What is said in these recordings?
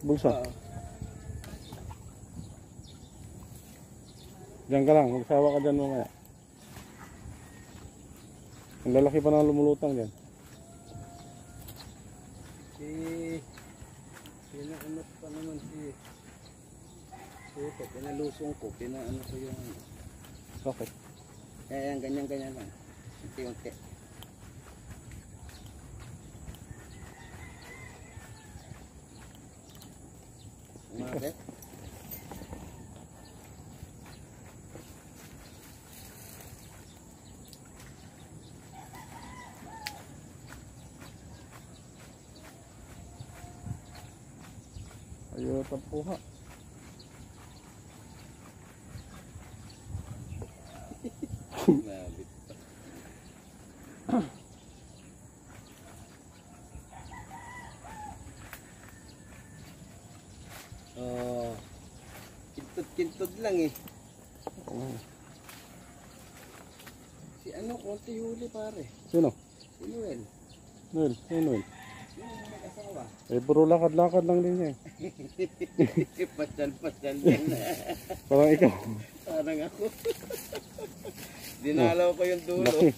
Bulsa. Oo. Diyan ka lang, magsawa ka dyan mamaya. Ang lalaki pa na lumulutang dyan. Si... Pinaano pa naman si... Ito, pinalusong ko, pinaano ko yung... Bakit? Kaya yan, ganyan-ganyan lang. Unti-unti. Umakit? Ayaw tapuha. Kintod-kintod lang eh. Oh. Si ano, konti huli pare. Sino? Si Noel. Noel, sino Noel? Yung. Eh, puro lakad-lakad lang din niya eh. Pasyal-pasyal yan. Parang ikaw. Parang ako. Dinalaw ko yung dulo. Laki.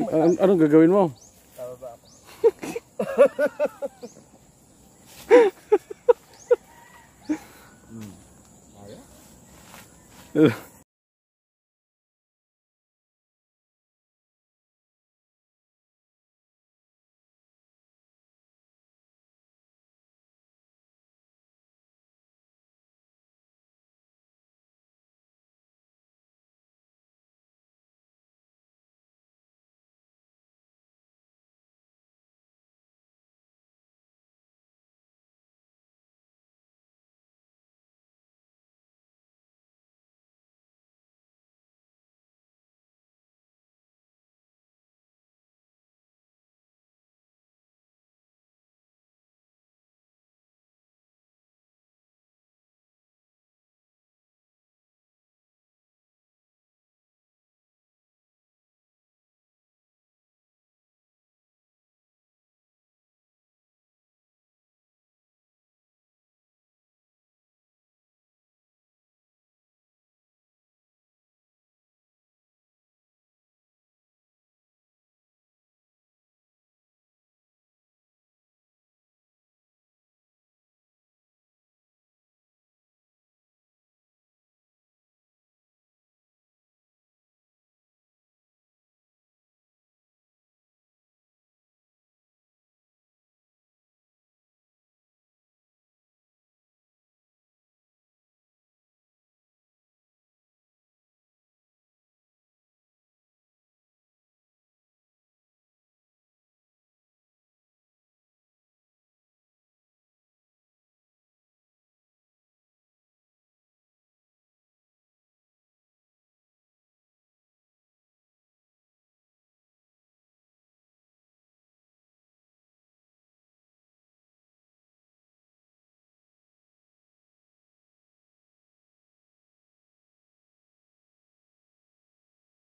An- anong gagawin mo? Tama ba ako? Yeah.